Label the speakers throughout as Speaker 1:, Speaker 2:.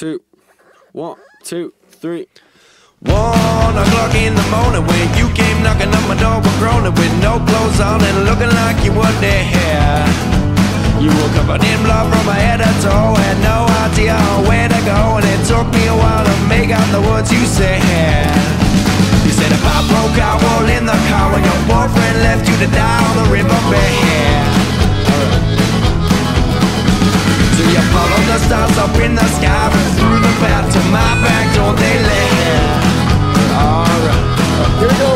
Speaker 1: two, one, two, three.
Speaker 2: One o'clock in the morning when you came knocking on my door, we're groaning with no clothes on and looking like you were there. You were covered in blood from my head to toe, had no idea where to go, and it took me a while to make out the words you said. You said if I broke out, well in the car when your boyfriend left you to die up in the sky, but through the bat to my back, they? Alright, here we go.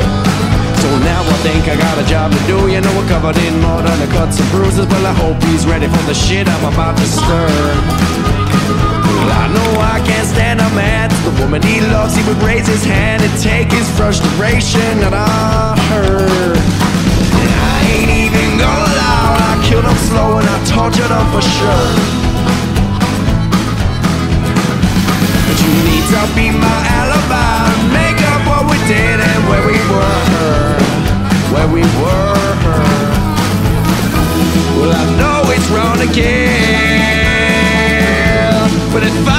Speaker 2: So now I think I got a job to do. You know, we're covered in mud and the cuts and bruises. Well, I hope he's ready for the shit I'm about to stir. Well, I know I can't stand a man. The woman he loves, he would raise his hand and take his frustration on her. And I ain't even gonna lie, I killed him slow and I tortured him for sure. But you need to be my alibi. Make up what we did and where we were. Where we were. Well I know it's wrong again But if I